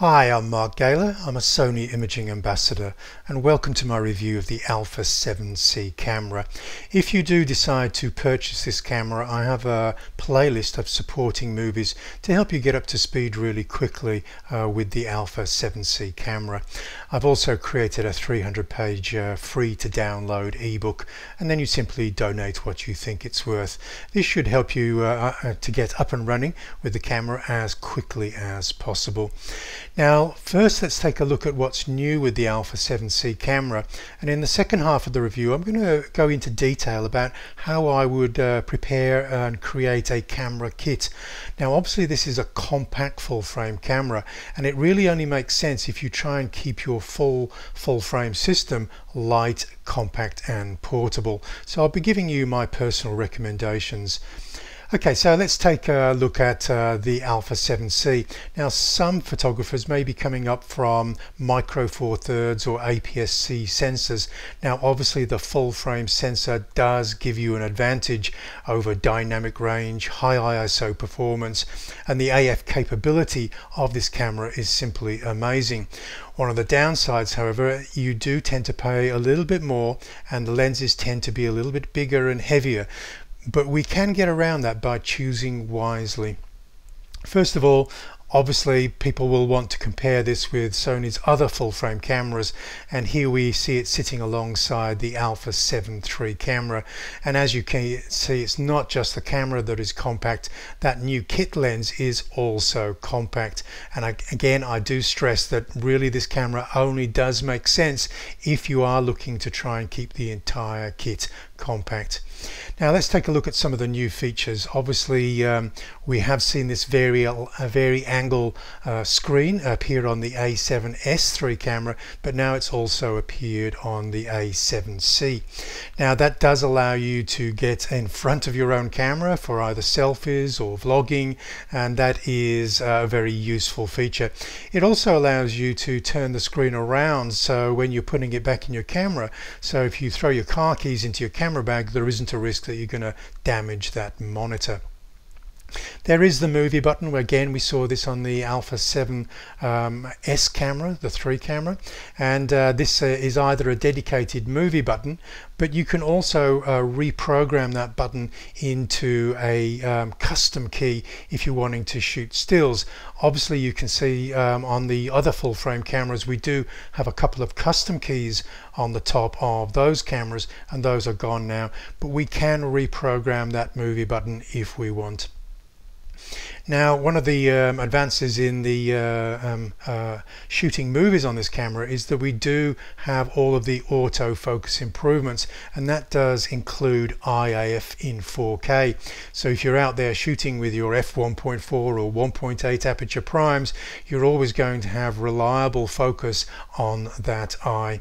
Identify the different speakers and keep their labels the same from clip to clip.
Speaker 1: Hi, I'm Mark Galer. I'm a Sony Imaging Ambassador and welcome to my review of the Alpha 7C camera. If you do decide to purchase this camera, I have a playlist of supporting movies to help you get up to speed really quickly uh, with the Alpha 7C camera. I've also created a 300 page uh, free to download ebook and then you simply donate what you think it's worth. This should help you uh, uh to get up and running with the camera as quickly as possible. Now first let's take a look at what's new with the Alpha 7C camera and in the second half of the review I'm going to go into detail about how I would uh, prepare and create a camera kit. Now obviously this is a compact full frame camera and it really only makes sense if you try and keep your full full frame system light, compact and portable. So I'll be giving you my personal recommendations. Okay, so let's take a look at uh, the Alpha 7C. Now, some photographers may be coming up from Micro Four Thirds or APS-C sensors. Now, obviously, the full frame sensor does give you an advantage over dynamic range, high ISO performance, and the AF capability of this camera is simply amazing. One of the downsides, however, you do tend to pay a little bit more and the lenses tend to be a little bit bigger and heavier but we can get around that by choosing wisely. First of all, Obviously people will want to compare this with Sony's other full frame cameras and here we see it sitting alongside the Alpha 7 III camera and as you can see it's not just the camera that is compact that new kit lens is also compact and I, again I do stress that really this camera only does make sense if you are looking to try and keep the entire kit compact. Now let's take a look at some of the new features. Obviously um, we have seen this very, a vari-angle uh, screen appear on the A7S III camera but now it's also appeared on the A7C. Now that does allow you to get in front of your own camera for either selfies or vlogging and that is a very useful feature. It also allows you to turn the screen around so when you're putting it back in your camera so if you throw your car keys into your camera bag there isn't a risk that you're going to damage that monitor. There is the movie button. Again, we saw this on the Alpha 7 um, S camera, the 3 camera. And uh, this uh, is either a dedicated movie button, but you can also uh, reprogram that button into a um, custom key if you're wanting to shoot stills. Obviously, you can see um, on the other full frame cameras, we do have a couple of custom keys on the top of those cameras, and those are gone now. But we can reprogram that movie button if we want. Now, one of the um, advances in the uh, um, uh, shooting movies on this camera is that we do have all of the autofocus improvements, and that does include Eye AF in 4K. So if you're out there shooting with your f1.4 or 1.8 aperture primes, you're always going to have reliable focus on that eye.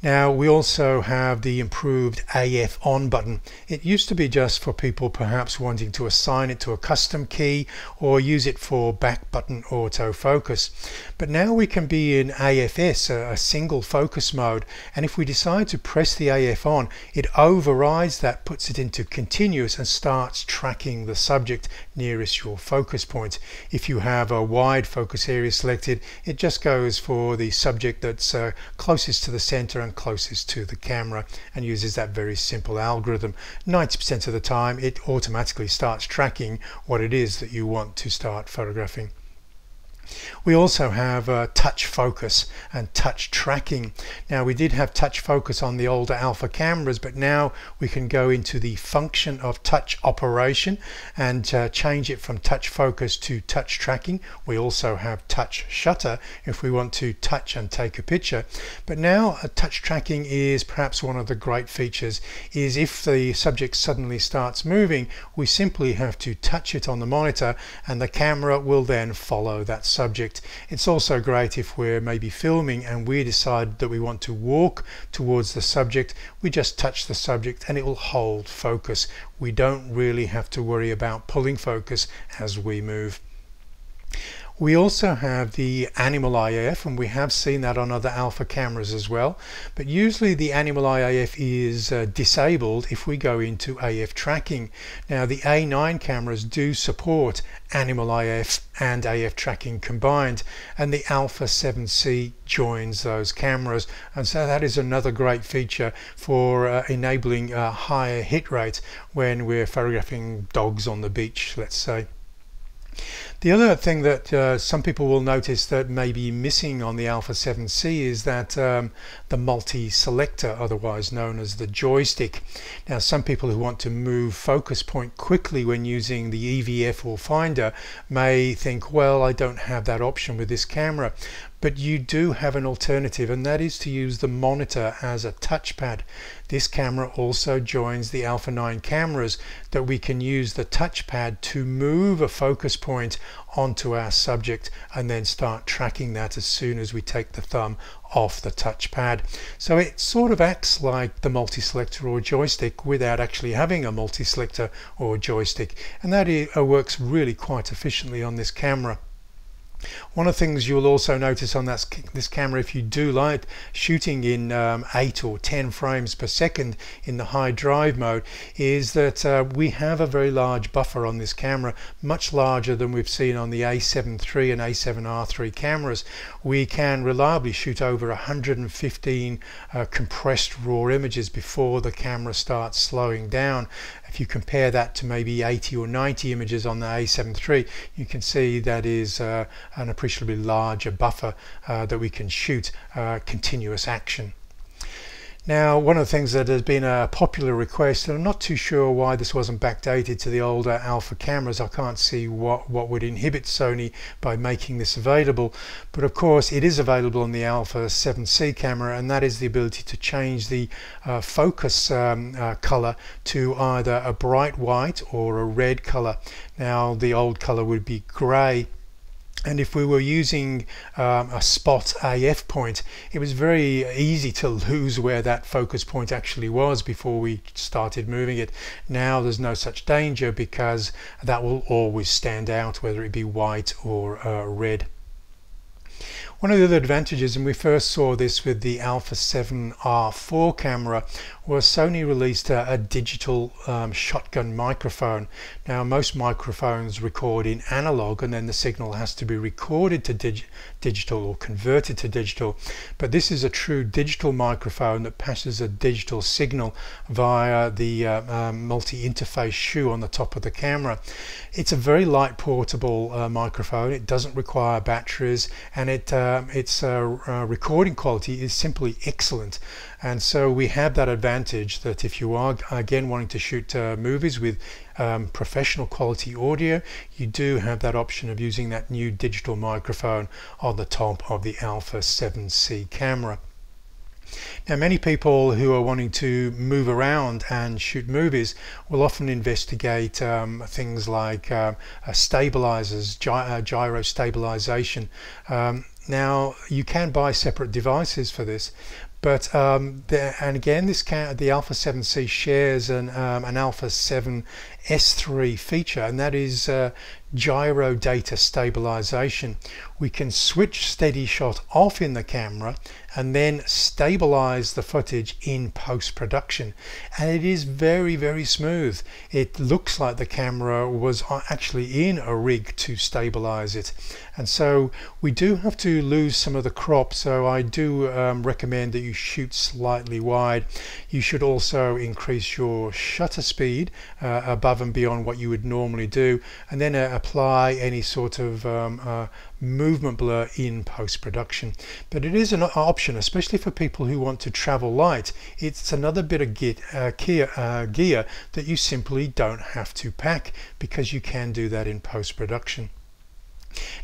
Speaker 1: Now we also have the improved AF on button. It used to be just for people perhaps wanting to assign it to a custom key or use it for back button autofocus. But now we can be in AFS, a, single focus mode, and if we decide to press the AF on, it overrides that, puts it into continuous and starts tracking the subject nearest your focus point. If you have a wide focus area selected, it just goes for the subject that's uh, closest to the center closest to the camera and uses that very simple algorithm. 90% of the time it automatically starts tracking what it is that you want to start photographing. We also have uh, touch focus and touch tracking. Now we did have touch focus on the older alpha cameras but now we can go into the function of touch operation and uh, change it from touch focus to touch tracking. We also have touch shutter if we want to touch and take a picture. But now uh, touch tracking is perhaps one of the great features is if the subject suddenly starts moving we simply have to touch it on the monitor and the camera will then follow that subject. It's also great if we're maybe filming and we decide that we want to walk towards the subject. We just touch the subject and it will hold focus. We don't really have to worry about pulling focus as we move. We also have the animal IF and we have seen that on other alpha cameras as well but usually the animal IF is uh, disabled if we go into AF tracking. Now the A9 cameras do support animal IF and AF tracking combined and the Alpha 7C joins those cameras and so that is another great feature for uh, enabling a higher hit rate when we're photographing dogs on the beach let's say. The other thing that uh, some people will notice that may be missing on the Alpha 7C is that um, the multi-selector, otherwise known as the joystick. Now some people who want to move focus point quickly when using the EVF or Finder may think, well, I don't have that option with this camera but you do have an alternative and that is to use the monitor as a touchpad. This camera also joins the Alpha 9 cameras that we can use the touchpad to move a focus point onto our subject and then start tracking that as soon as we take the thumb off the touchpad. So it sort of acts like the multi-selector or joystick without actually having a multi-selector or joystick and that uh, works really quite efficiently on this camera. One of the things you'll also notice on that, this camera if you do like shooting in um, 8 or 10 frames per second in the high drive mode is that uh, we have a very large buffer on this camera much larger than we've seen on the A7 III and A7R III cameras. We can reliably shoot over 115 uh, compressed raw images before the camera starts slowing down if you compare that to maybe 80 or 90 images on the A7 III, you can see that is uh, an appreciably larger buffer uh, that we can shoot uh, continuous action. Now, one of the things that has been a popular request, and I'm not too sure why this wasn't backdated to the older Alpha cameras, I can't see what, what would inhibit Sony by making this available, but of course it is available on the Alpha 7C camera, and that is the ability to change the uh, focus um, uh, color to either a bright white or a red color. Now, the old color would be gray and if we were using um, a spot AF point it was very easy to lose where that focus point actually was before we started moving it. Now there's no such danger because that will always stand out whether it be white or uh, red. One of the other advantages, and we first saw this with the Alpha 7R4 camera, was Sony released a, a digital um, shotgun microphone. Now most microphones record in analog and then the signal has to be recorded to dig digital or converted to digital. But this is a true digital microphone that passes a digital signal via the uh, um, multi-interface shoe on the top of the camera. It's a very light portable uh, microphone. It doesn't require batteries and it um, its uh, uh, recording quality is simply excellent and so we have that advantage that if you are again wanting to shoot uh, movies with um, professional quality audio you do have that option of using that new digital microphone on the top of the Alpha 7C camera. Now many people who are wanting to move around and shoot movies will often investigate um, things like uh, stabilizers, gy uh, gyro stabilization. Um, now you can buy separate devices for this, but um, the, and again this can, the Alpha 7C shares an, um, an Alpha 7 S3 feature and that is uh, gyro data stabilization. We can switch steady shot off in the camera and then stabilize the footage in post-production. And it is very very smooth. It looks like the camera was actually in a rig to stabilize it. And so we do have to lose some of the crop so I do um, recommend that you shoot slightly wide. You should also increase your shutter speed uh, above and beyond what you would normally do and then uh, apply any sort of um, uh, movement blur in post-production. But it is an option especially for people who want to travel light. It's another bit of gear, uh, gear, uh, gear that you simply don't have to pack because you can do that in post-production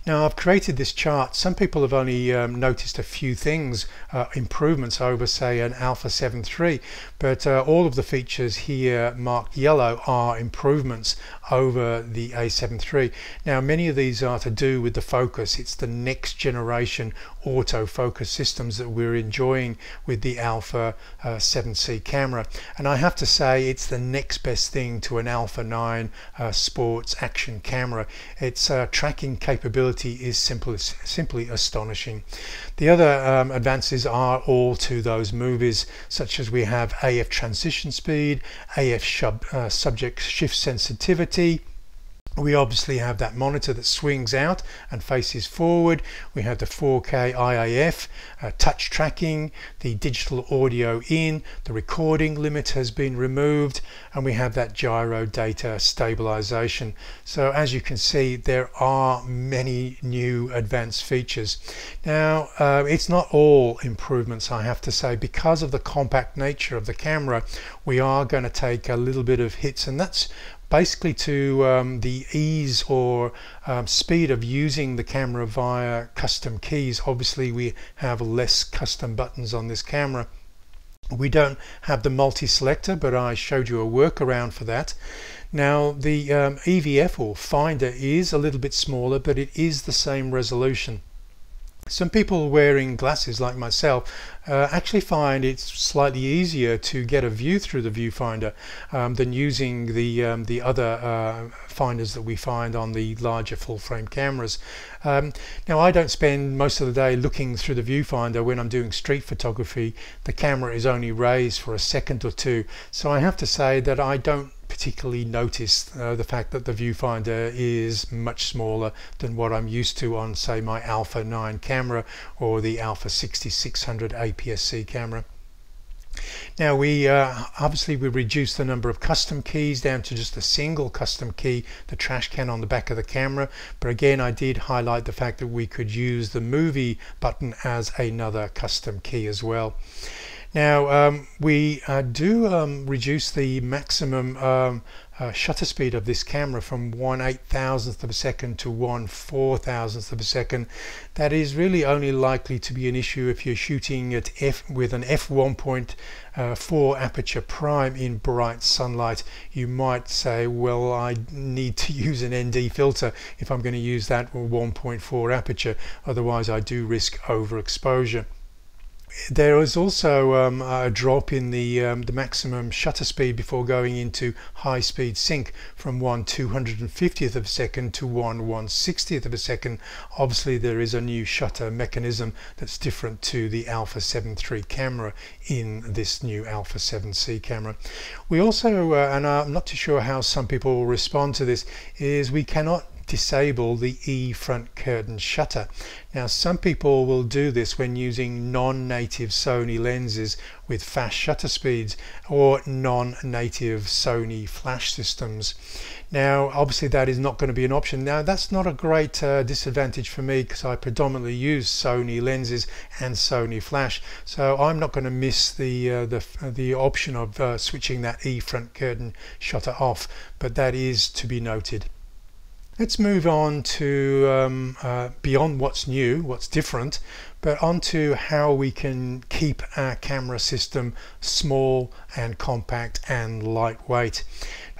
Speaker 1: now I've created this chart. Some people have only um, noticed a few things, uh, improvements over say an Alpha 7 III, but uh, all of the features here marked yellow are improvements over the A7 III. Now many of these are to do with the focus. It's the next generation autofocus systems that we're enjoying with the Alpha uh, 7C camera. And I have to say it's the next best thing to an Alpha 9 uh, sports action camera. Its uh, tracking capability is simply, simply astonishing. The other um, advances are all to those movies, such as we have AF transition speed, AF sub, uh, subject shift sensitivity, we obviously have that monitor that swings out and faces forward. We have the 4K Eye AF, uh, touch tracking, the digital audio in, the recording limit has been removed, and we have that gyro data stabilization. So as you can see, there are many new advanced features. Now, uh, it's not all improvements, I have to say, because of the compact nature of the camera, we are going to take a little bit of hits, and that's basically to um, the ease or um, speed of using the camera via custom keys. Obviously we have less custom buttons on this camera. We don't have the multi-selector, but I showed you a workaround for that. Now the um, EVF or Finder is a little bit smaller, but it is the same resolution. Some people wearing glasses like myself uh, actually find it's slightly easier to get a view through the viewfinder um, than using the um, the other uh, finders that we find on the larger full frame cameras. Um, now I don't spend most of the day looking through the viewfinder when I'm doing street photography. The camera is only raised for a second or two so I have to say that I don't particularly notice uh, the fact that the viewfinder is much smaller than what I'm used to on say my Alpha 9 camera or the Alpha 6600 APS-C camera. Now we uh, obviously we reduced the number of custom keys down to just a single custom key, the trash can on the back of the camera. But again, I did highlight the fact that we could use the movie button as another custom key as well. Now um, we uh, do um, reduce the maximum um, uh, shutter speed of this camera from 1 8 thousandth of a second to 1 4 thousandth of a second. That is really only likely to be an issue if you're shooting at f with an f1.4 uh, aperture prime in bright sunlight. You might say, well, I need to use an ND filter if I'm going to use that 1.4 aperture. Otherwise, I do risk overexposure there is also um, a drop in the um, the maximum shutter speed before going into high speed sync from 1 250th of a second to 1 160th of a second. Obviously there is a new shutter mechanism that's different to the Alpha 7 III camera in this new Alpha 7C camera. We also uh, and I'm not too sure how some people will respond to this is we cannot disable the E front curtain shutter. Now some people will do this when using non-native Sony lenses with fast shutter speeds or non-native Sony flash systems. Now obviously that is not going to be an option. Now that's not a great uh, disadvantage for me because I predominantly use Sony lenses and Sony flash so I'm not going to miss the uh, the, the option of uh, switching that E front curtain shutter off but that is to be noted. Let's move on to um, uh, beyond what's new, what's different, but onto how we can keep our camera system small and compact and lightweight.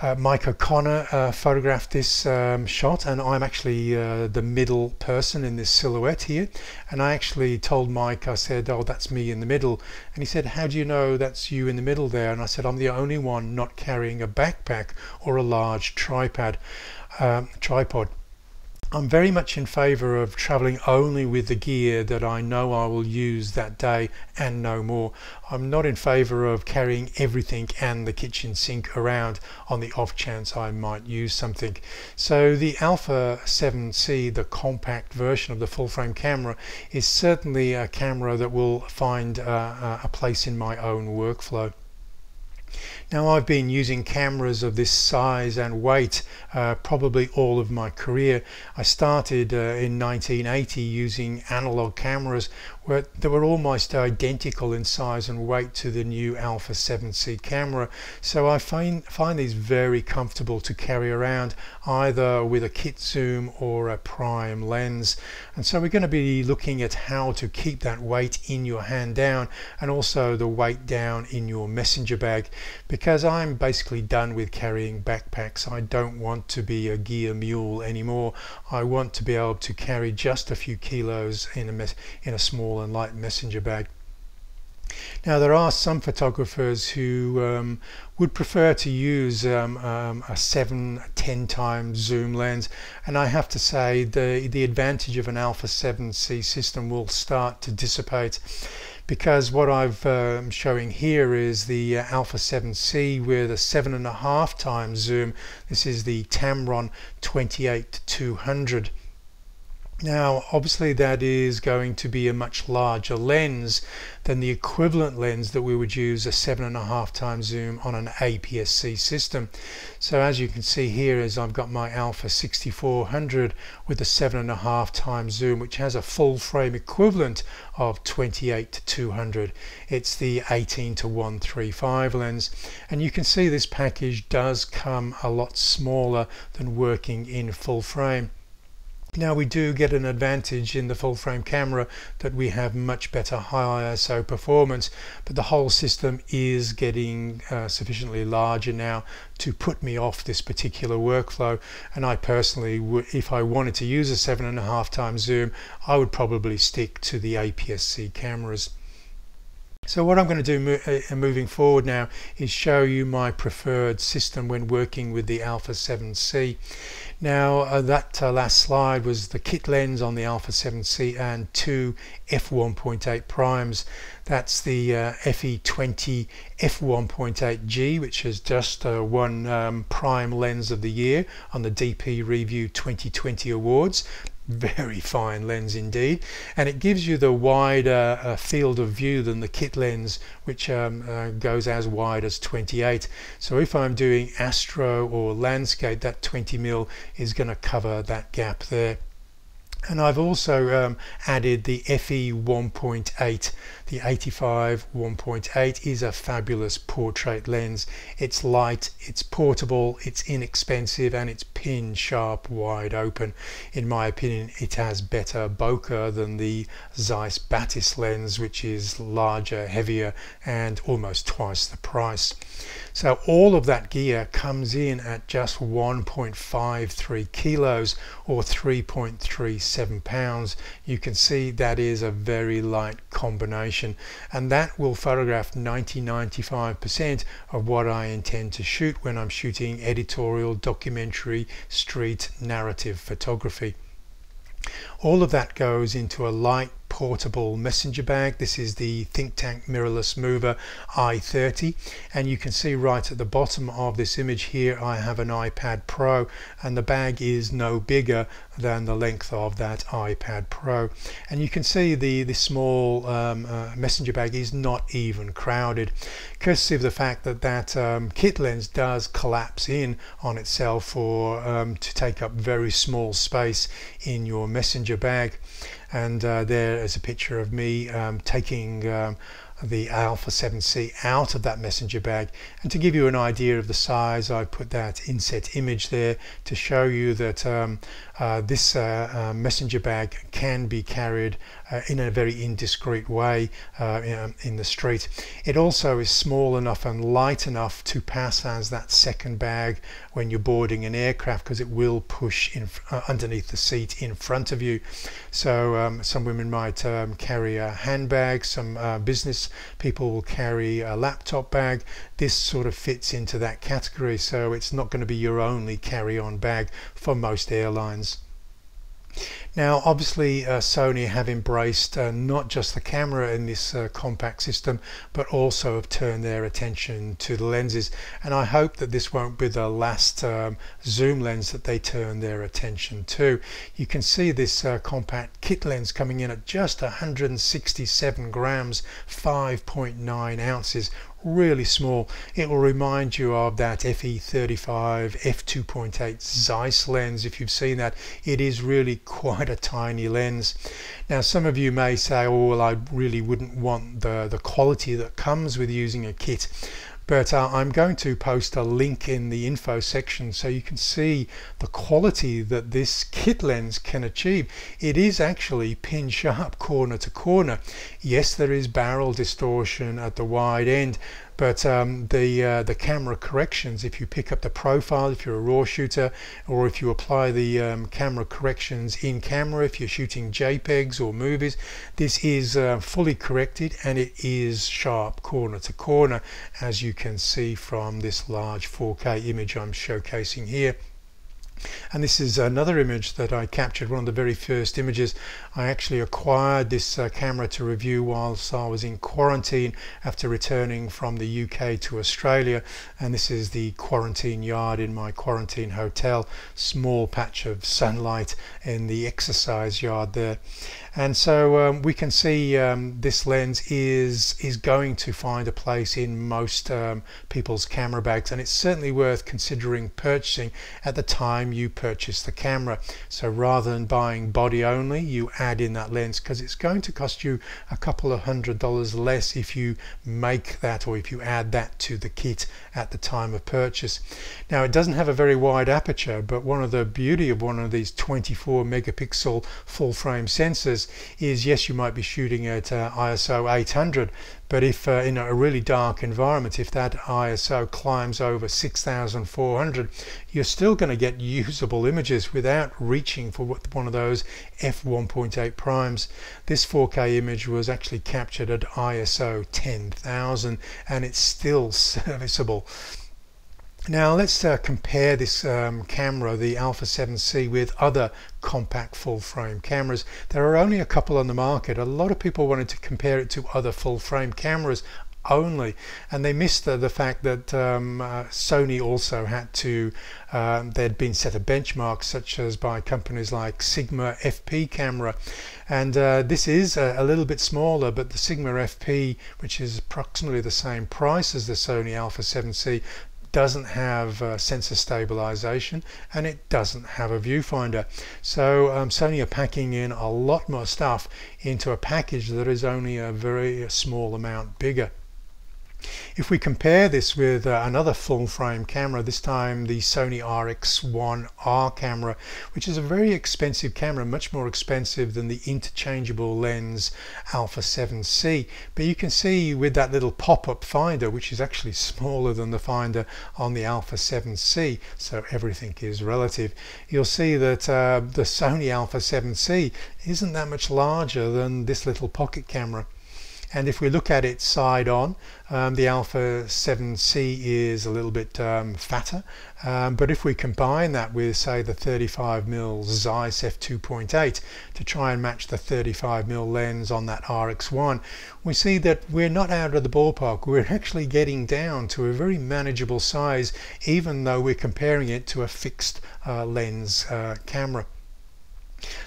Speaker 1: Uh, Mike O'Connor uh, photographed this um, shot and I'm actually uh, the middle person in this silhouette here. And I actually told Mike I said oh that's me in the middle. And he said how do you know that's you in the middle there? And I said I'm the only one not carrying a backpack or a large tripod um, tripod. I'm very much in favor of traveling only with the gear that I know I will use that day and no more. I'm not in favor of carrying everything and the kitchen sink around on the off chance I might use something. So the Alpha 7C, the compact version of the full frame camera, is certainly a camera that will find uh, a place in my own workflow. Now I've been using cameras of this size and weight uh, probably all of my career. I started uh, in 1980 using analog cameras where they were almost identical in size and weight to the new Alpha 7C camera. So I find, find these very comfortable to carry around either with a kit zoom or a prime lens. And so we're going to be looking at how to keep that weight in your hand down and also the weight down in your messenger bag because I'm basically done with carrying backpacks. I don't want to be a gear mule anymore. I want to be able to carry just a few kilos in a, in a small and light messenger bag. Now there are some photographers who um, would prefer to use um, um, a 7 10 times zoom lens and I have to say the the advantage of an alpha 7c system will start to dissipate because what I've um, showing here is the uh, Alpha 7C with a seven and a half times zoom. This is the Tamron 28 200. Now obviously that is going to be a much larger lens than the equivalent lens that we would use a seven and a half times zoom on an APS-C system. So as you can see here is I've got my Alpha 6400 with a seven and a half times zoom which has a full frame equivalent of 28 to 200. It's the 18 to 135 lens and you can see this package does come a lot smaller than working in full frame. Now we do get an advantage in the full frame camera that we have much better high ISO performance but the whole system is getting uh, sufficiently larger now to put me off this particular workflow and I personally if I wanted to use a seven and a half times zoom I would probably stick to the APS-C cameras. So what I'm going to do uh, moving forward now is show you my preferred system when working with the Alpha 7C. Now uh, that uh, last slide was the kit lens on the Alpha 7C and two f1.8 primes. That's the uh, FE20 f1.8G which is just uh, one um, prime lens of the year on the DP Review 2020 awards very fine lens indeed. And it gives you the wider uh, field of view than the kit lens which um, uh, goes as wide as 28 so if I'm doing astro or landscape that 20 mil is going to cover that gap there. And I've also um, added the FE 1.8 the 85 1.8 is a fabulous portrait lens. It's light it's portable it's inexpensive and it's pin sharp wide open. In my opinion it has better bokeh than the Zeiss Batis lens which is larger heavier and almost twice the price. So all of that gear comes in at just 1.53 kilos or 3.37 pounds. You can see that is a very light combination and that will photograph 90-95% of what I intend to shoot when I'm shooting editorial, documentary, street, narrative photography. All of that goes into a light portable messenger bag. This is the Think Tank mirrorless mover i30 and you can see right at the bottom of this image here I have an iPad Pro and the bag is no bigger than the length of that iPad Pro. And you can see the the small um, uh, messenger bag is not even crowded courtesy of the fact that that um, kit lens does collapse in on itself for um, to take up very small space in your messenger bag. And uh, there is a picture of me um, taking um, the Alpha 7C out of that messenger bag and to give you an idea of the size I put that inset image there to show you that um, uh, this uh, uh, messenger bag can be carried uh, in a very indiscreet way uh, in, in, the street. It also is small enough and light enough to pass as that second bag when you're boarding an aircraft because it will push in uh, underneath the seat in front of you. So um, some women might um, carry a handbag, some business people will carry a laptop bag. This sort of fits into that category so it's not going to be your only carry-on bag for most airlines. Now obviously uh, Sony have embraced uh, not just the camera in this uh, compact system but also have turned their attention to the lenses and I hope that this won't be the last um, zoom lens that they turn their attention to. You can see this uh, compact kit lens coming in at just 167 grams 5.9 ounces really small. It will remind you of that FE35 f2.8 Zeiss lens. If you've seen that, it is really quite a tiny lens. Now, some of you may say, oh, well, I really wouldn't want the, the quality that comes with using a kit but uh, I'm going to post a link in the info section so you can see the quality that this kit lens can achieve. It is actually pin sharp corner to corner. Yes, there is barrel distortion at the wide end, but um, the uh, the camera corrections if you pick up the profile if you're a raw shooter or if you apply the um, camera corrections in camera if you're shooting JPEGs or movies this is uh, fully corrected and it is sharp corner to corner as you can see from this large 4K image I'm showcasing here and this is another image that I captured one of the very first images. I actually acquired this uh, camera to review whilst I was in quarantine after returning from the UK to Australia. And this is the quarantine yard in my quarantine hotel. Small patch of sunlight in the exercise yard there and so um, we can see um, this lens is is going to find a place in most um, people's camera bags and it's certainly worth considering purchasing at the time you purchase the camera. So rather than buying body only you add in that lens because it's going to cost you a couple of hundred dollars less if you make that or if you add that to the kit at the time of purchase. Now it doesn't have a very wide aperture but one of the beauty of one of these 24 megapixel full frame sensors is yes you might be shooting at uh, ISO 800 but if uh, in a really dark environment if that ISO climbs over 6400 you're still going to get usable images without reaching for one of those f1.8 primes. This 4k image was actually captured at ISO 10000 and it's still serviceable now let's uh, compare this um, camera, the Alpha 7C, with other compact full frame cameras. There are only a couple on the market. A lot of people wanted to compare it to other full frame cameras only and they missed the, the fact that um, uh, Sony also had to um, there'd been set a benchmark such as by companies like Sigma FP camera and uh, this is a, a, little bit smaller but the Sigma FP which is approximately the same price as the Sony Alpha 7C doesn't have uh, sensor stabilization and it doesn't have a viewfinder. So um, Sony are packing in a lot more stuff into a package that is only a very small amount bigger if we compare this with uh, another full frame camera, this time the Sony RX1R camera, which is a very expensive camera, much more expensive than the interchangeable lens Alpha 7C. But you can see with that little pop-up finder, which is actually smaller than the finder on the Alpha 7C, so everything is relative, you'll see that uh, the Sony Alpha 7C isn't that much larger than this little pocket camera and if we look at it side on um, the Alpha 7C is a little bit um, fatter. Um, but if we combine that with say the 35mm Zeiss f2.8 to try and match the 35mm lens on that RX1 we see that we're not out of the ballpark. We're actually getting down to a very manageable size even though we're comparing it to a fixed uh, lens uh, camera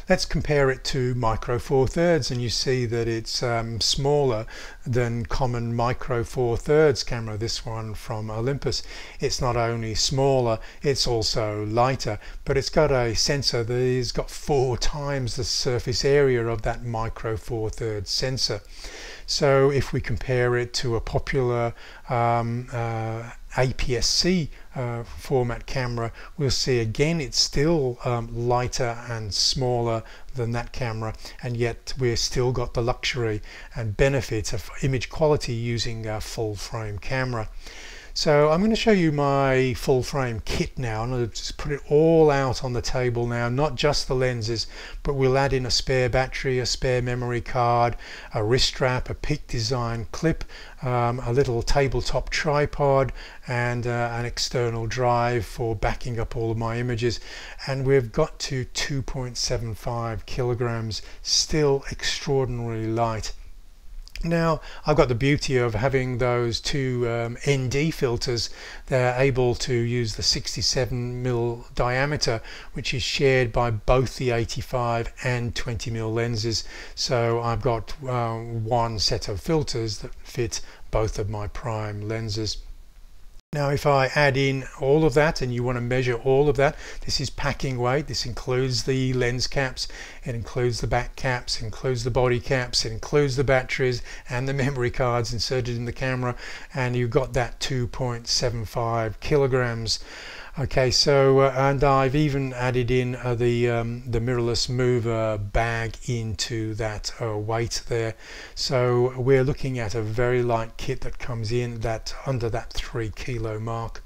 Speaker 1: Let's compare it to Micro Four Thirds and you see that it's um, smaller than common Micro Four Thirds camera, this one from Olympus. It's not only smaller, it's also lighter, but it's got a sensor that has got four times the surface area of that Micro Four Thirds sensor. So if we compare it to a popular um, uh, APS-C uh, format camera we'll see again it's still um, lighter and smaller than that camera and yet we've still got the luxury and benefit of image quality using a full frame camera so I'm going to show you my full frame kit now. And I'll just put it all out on the table now, not just the lenses, but we'll add in a spare battery, a spare memory card, a wrist strap, a Peak Design clip, um, a little tabletop tripod and uh, an external drive for backing up all of my images. And we've got to 2.75 kilograms. Still extraordinarily light now I've got the beauty of having those two um, ND filters. They're able to use the 67 mil diameter which is shared by both the 85 and 20 mil lenses. So I've got uh, one set of filters that fit both of my prime lenses now if I add in all of that and you want to measure all of that, this is packing weight. This includes the lens caps, it includes the back caps, includes the body caps, it includes the batteries and the memory cards inserted in the camera and you've got that 2.75 kilograms. Okay, so uh, and I've even added in uh, the um, the mirrorless mover bag into that uh, weight there. So we're looking at a very light kit that comes in that under that three kilo mark.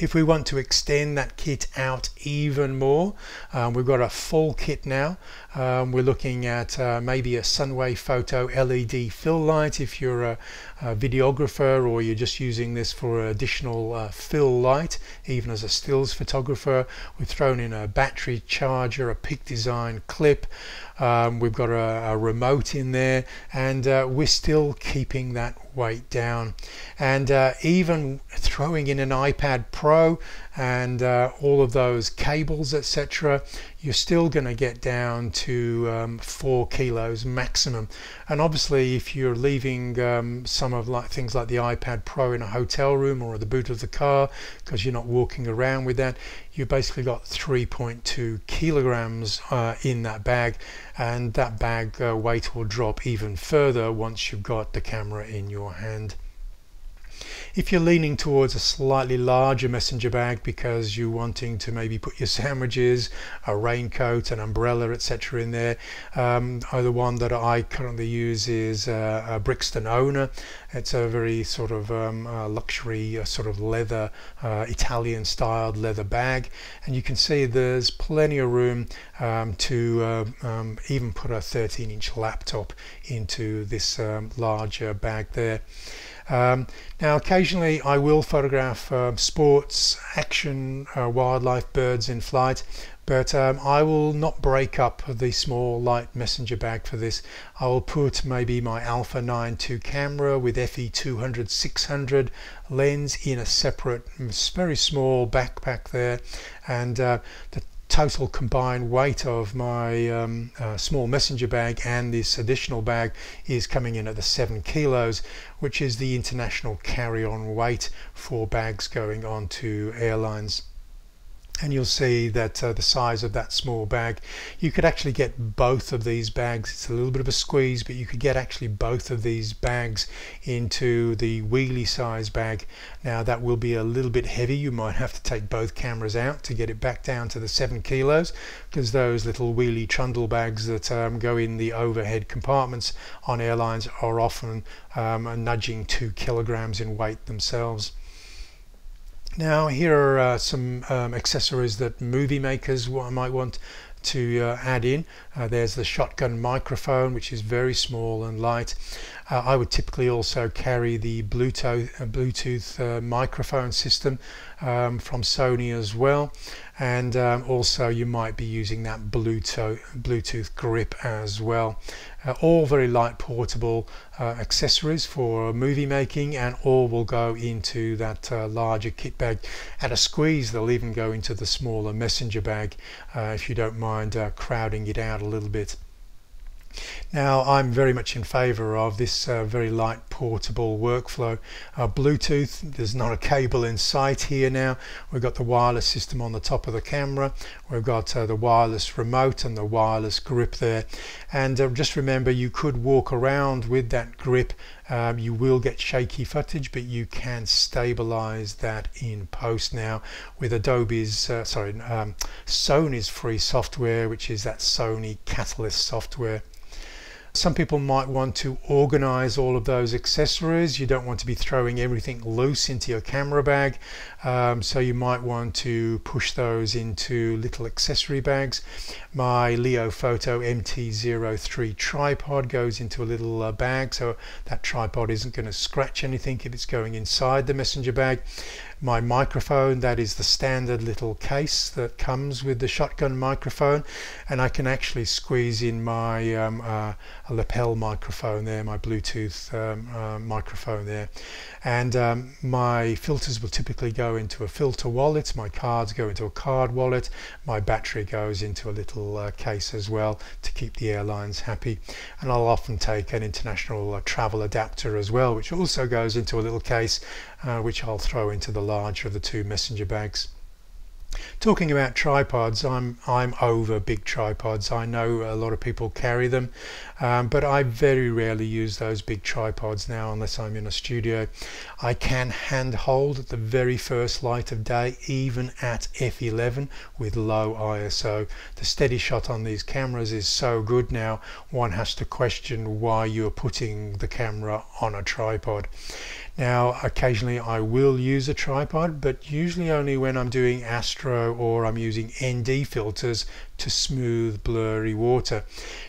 Speaker 1: If we want to extend that kit out even more, um, we've got a full kit now. Um, we're looking at uh, maybe a Sunway Photo LED fill light if you're a, a videographer or you're just using this for additional uh, fill light, even as a stills photographer. We've thrown in a battery charger, a Peak Design clip. Um, we've got a, a, remote in there and uh, we're still keeping that weight down and uh, even throwing in an iPad Pro and uh, all of those cables etc you're still going to get down to um, four kilos maximum. And obviously if you're leaving um, some of like things like the iPad Pro in a hotel room or the boot of the car because you're not walking around with that you've basically got 3.2 kilograms uh, in that bag. And that bag uh, weight will drop even further once you've got the camera in your hand if you're leaning towards a slightly larger messenger bag because you're wanting to maybe put your sandwiches, a raincoat, an umbrella, etc. in there, um, the one that I currently use is uh, a Brixton Owner. It's a very sort of um, uh, luxury uh, sort of leather, uh, Italian styled leather bag. And you can see there's plenty of room um, to uh, um, even put a 13 inch laptop into this um, larger bag there. Um, now occasionally I will photograph uh, sports, action, uh, wildlife, birds in flight but um, I will not break up the small light messenger bag for this. I will put maybe my Alpha 9 II camera with FE 200 600 lens in a separate very small backpack there and uh, the total combined weight of my um, uh, small messenger bag and this additional bag is coming in at the 7 kilos which is the international carry-on weight for bags going on to airlines and you'll see that uh, the size of that small bag. You could actually get both of these bags. It's a little bit of a squeeze but you could get actually both of these bags into the wheelie size bag. Now that will be a little bit heavy. You might have to take both cameras out to get it back down to the seven kilos because those little wheelie trundle bags that um, go in the overhead compartments on airlines are often um, nudging two kilograms in weight themselves now here are uh, some um, accessories that movie makers might want to uh, add in. Uh, there's the shotgun microphone which is very small and light. Uh, I would typically also carry the Bluetooth, uh, Bluetooth uh, microphone system um, from Sony as well and um, also you might be using that Bluetooth, Bluetooth grip as well. Uh, all very light portable uh, accessories for movie making and all will go into that uh, larger kit bag. At a squeeze they'll even go into the smaller messenger bag uh, if you don't mind crowding it out a little bit. Now I'm very much in favor of this uh, very light portable workflow. Uh, Bluetooth, there's not a cable in sight here now. We've got the wireless system on the top of the camera. We've got uh, the wireless remote and the wireless grip there. And uh, just remember you could walk around with that grip. Um, you will get shaky footage but you can stabilize that in post now with Adobe's, uh, sorry, um, Sony's free software which is that Sony Catalyst software. Some people might want to organize all of those accessories. You don't want to be throwing everything loose into your camera bag. Um, so you might want to push those into little accessory bags. My Leofoto MT03 tripod goes into a little uh, bag so that tripod isn't going to scratch anything if it's going inside the messenger bag my microphone that is the standard little case that comes with the shotgun microphone and I can actually squeeze in my um, uh, lapel microphone there my Bluetooth um, uh, microphone there and um, my filters will typically go into a filter wallet my cards go into a card wallet my battery goes into a little uh, case as well to keep the airlines happy. And I'll often take an international uh, travel adapter as well which also goes into a little case uh, which I'll throw into the larger of the two messenger bags Talking about tripods, I'm I'm over big tripods. I know a lot of people carry them, um, but I very rarely use those big tripods now unless I'm in a studio. I can hand hold at the very first light of day, even at f11 with low ISO. The steady shot on these cameras is so good now, one has to question why you're putting the camera on a tripod. Now occasionally I will use a tripod but usually only when I'm doing astro or I'm using ND filters to smooth blurry water.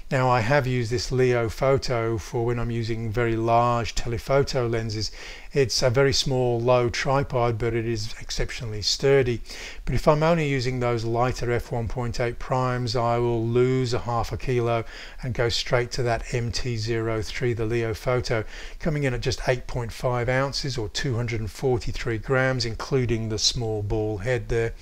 Speaker 1: Now I have used this Leofoto for when I'm using very large telephoto lenses. It's a very small low tripod but it is exceptionally sturdy. But if I'm only using those lighter f1.8 primes I will lose a half a kilo and go straight to that MT03 the Leofoto coming in at just 8.5 ounces or 243 grams including the small ball head there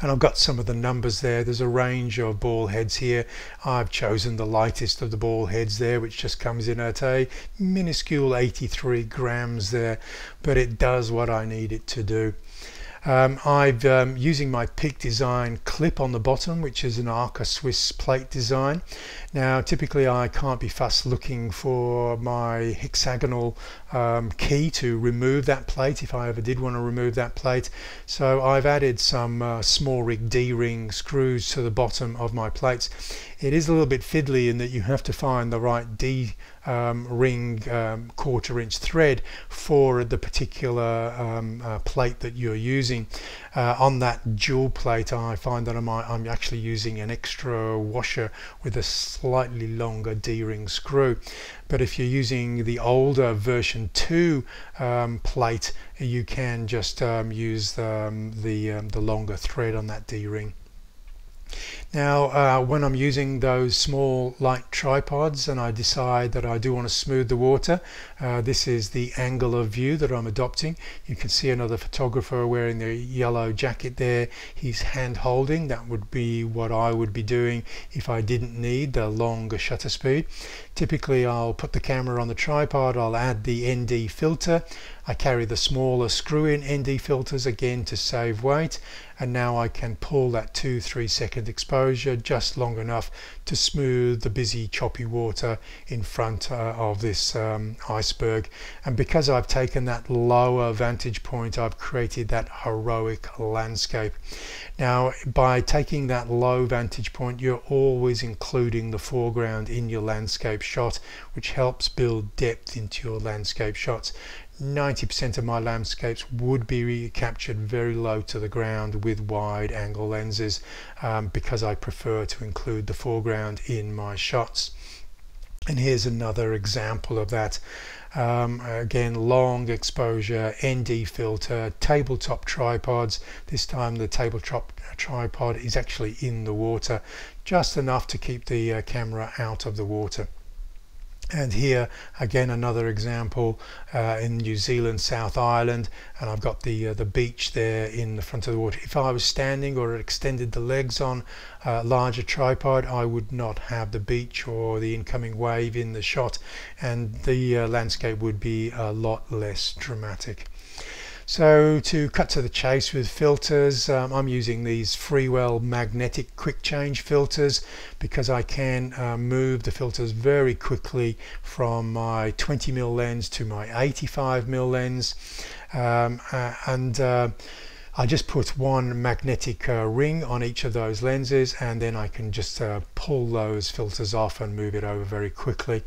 Speaker 1: and I've got some of the numbers there. There's a range of ball heads here. I've chosen the lightest of the ball heads there which just comes in at a minuscule 83 grams there. But it does what I need it to do um, I've um, using my Peak Design clip on the bottom which is an Arca Swiss plate design. Now typically I can't be fussed looking for my hexagonal um, key to remove that plate if I ever did want to remove that plate. So I've added some uh, SmallRig D-ring screws to the bottom of my plates. It is a little bit fiddly in that you have to find the right D um, ring um, quarter inch thread for the particular um, uh, plate that you're using. Uh, on that dual plate I find that I'm, I'm actually using an extra washer with a slightly longer D-ring screw but if you're using the older version 2 um, plate you can just um, use the, um, the longer thread on that D-ring. Now uh, when I'm using those small light tripods and I decide that I do want to smooth the water uh, this is the angle of view that I'm adopting. You can see another photographer wearing the yellow jacket there. He's hand holding. That would be what I would be doing if I didn't need the longer shutter speed. Typically I'll put the camera on the tripod. I'll add the ND filter. I carry the smaller screw-in ND filters again to save weight. And now I can pull that 2-3 second exposure just long enough to smooth the busy choppy water in front uh, of this um, iceberg. And because I've taken that lower vantage point I've created that heroic landscape. Now by taking that low vantage point you're always including the foreground in your landscape shot which helps build depth into your landscape shots 90% of my landscapes would be captured very low to the ground with wide angle lenses um, because I prefer to include the foreground in my shots. And here's another example of that. Um, again, long exposure, ND filter, tabletop tripods. This time the tabletop tripod is actually in the water, just enough to keep the uh, camera out of the water and here again another example uh, in New Zealand South Island and I've got the uh, the beach there in the front of the water. If I was standing or extended the legs on a larger tripod I would not have the beach or the incoming wave in the shot and the uh, landscape would be a lot less dramatic so to cut to the chase with filters, um, I'm using these Freewell magnetic quick change filters because I can uh, move the filters very quickly from my 20mm lens to my 85mm lens. Um, uh, and uh, I just put one magnetic uh, ring on each of those lenses and then I can just uh, pull those filters off and move it over very quickly.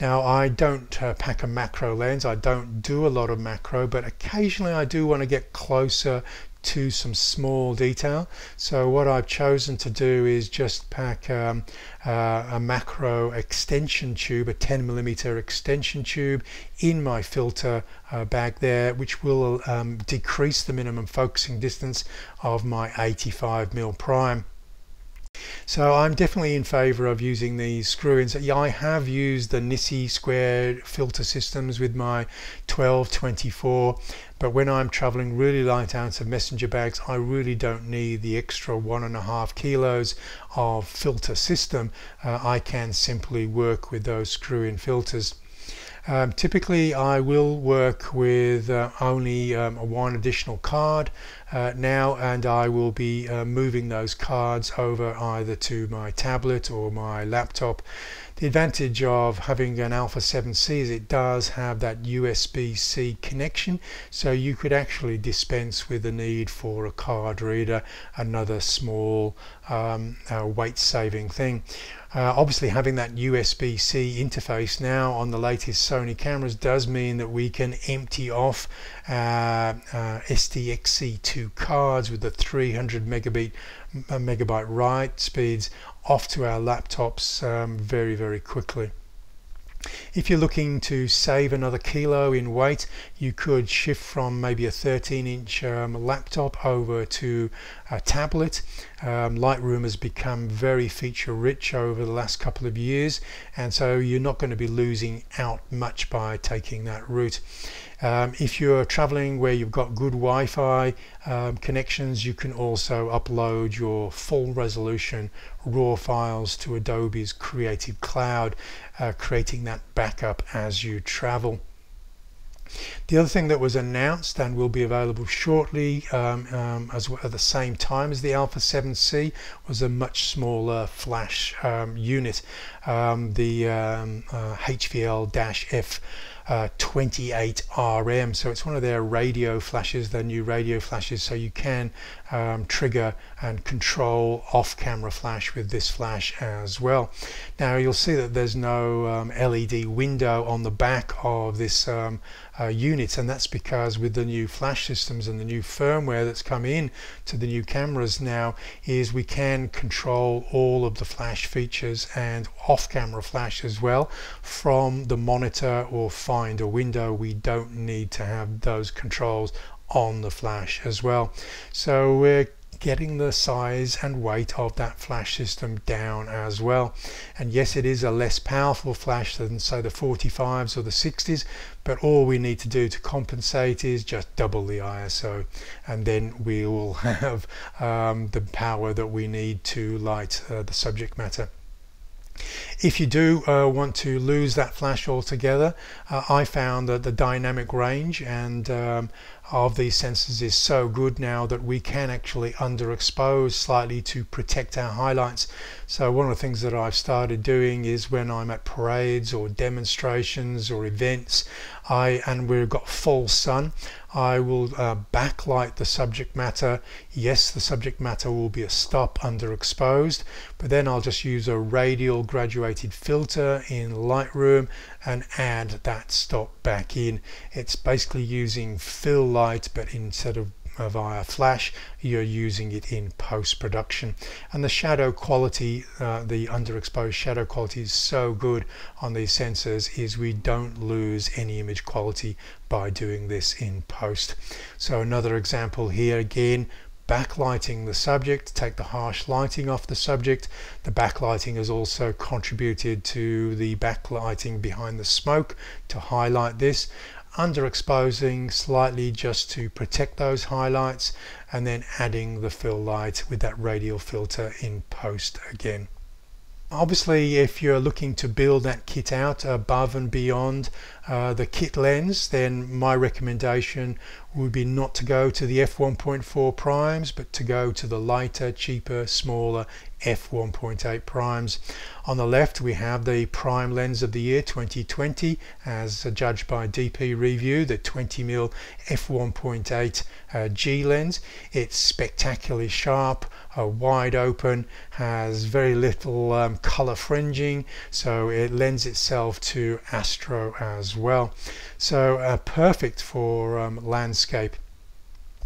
Speaker 1: Now I don't uh, pack a macro lens, I don't do a lot of macro but occasionally I do want to get closer to some small detail. So what I've chosen to do is just pack um, uh, a macro extension tube, a 10 millimeter extension tube in my filter uh, bag there, which will um, decrease the minimum focusing distance of my 85 mil prime. So I'm definitely in favor of using these screw-ins. I have used the NiSi square filter systems with my 1224 but when I'm traveling really light out of messenger bags I really don't need the extra one and a half kilos of filter system uh, I can simply work with those screw-in filters Um, typically I will work with uh, only um, one additional card uh, now and I will be uh, moving those cards over either to my tablet or my laptop. The advantage of having an Alpha 7C is it does have that USB-C connection so you could actually dispense with the need for a card reader, another small um, uh, weight saving thing. Uh, obviously having that USB-C interface now on the latest Sony cameras does mean that we can empty off uh, uh, SDXC2 cards with the 300 megabit megabyte write speeds off to our laptops um, very very quickly. If you're looking to save another kilo in weight, you could shift from maybe a 13 inch um, laptop over to a tablet. Um, Lightroom has become very feature rich over the last couple of years, and so you're not going to be losing out much by taking that route. Um, if you're traveling where you've got good Wi-Fi um, connections, you can also upload your full resolution RAW files to Adobe's Creative Cloud, uh, creating that backup as you travel. The other thing that was announced and will be available shortly um, um, as well, at the same time as the Alpha 7C was a much smaller flash um, unit, um, the um, uh, HVL-F uh, 28RM so it's one of their radio flashes their new radio flashes. So you can um, trigger and control off camera flash with this flash as well. Now you'll see that there's no um, LED window on the back of this um, uh, and that's because with the new flash systems and the new firmware that's come in to the new cameras now is we can control all of the flash features and off camera flash as well from the monitor or find a window. We don't need to have those controls on the flash as well. So we're getting the size and weight of that flash system down as well. And yes it is a less powerful flash than say the 45s or the 60s but all we need to do to compensate is just double the ISO and then we will have um, the power that we need to light uh, the subject matter. If you do uh, want to lose that flash altogether, uh, I found that the dynamic range and um, of these sensors is so good now that we can actually underexpose slightly to protect our highlights. So one of the things that I've started doing is when I'm at parades or demonstrations or events, I and we've got full sun, I will uh, backlight the subject matter. Yes, the subject matter will be a stop underexposed, but then I'll just use a radial graduated filter in Lightroom and add that stop back in. It's basically using fill light, but instead of via flash you're using it in post-production. And the shadow quality uh, the underexposed shadow quality is so good on these sensors is we don't lose any image quality by doing this in post. So another example here again backlighting the subject, take the harsh lighting off the subject. The backlighting has also contributed to the backlighting behind the smoke to highlight this underexposing slightly just to protect those highlights and then adding the fill light with that radial filter in post again. Obviously if you're looking to build that kit out above and beyond uh, the kit lens then my recommendation would be not to go to the f1.4 primes but to go to the lighter cheaper smaller f1.8 primes on the left we have the prime lens of the year 2020 as judged by DPReview the 20mm f1.8 uh, G lens it's spectacularly sharp uh, wide open has very little um, color fringing so it lends itself to astro as well. So uh, perfect for um, landscape.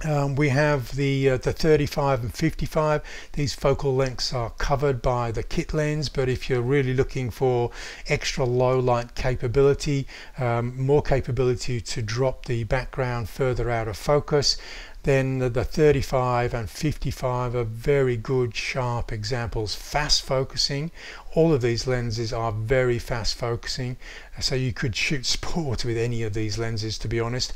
Speaker 1: Um, we have the uh, the 35 and 55 these focal lengths are covered by the kit lens but if you're really looking for extra low light capability um, more capability to drop the background further out of focus then the, the 35 and 55 are very good sharp examples. Fast focusing all of these lenses are very fast focusing. So you could shoot sport with any of these lenses to be honest.